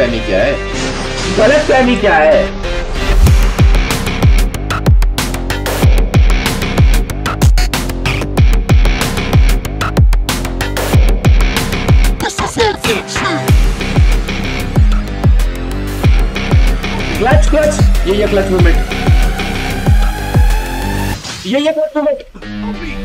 फहमी क्या है? गलत फहमी क्या है? क्लच क्लच ये ये क्लच मूवमेंट ये ये क्लच मूवमेंट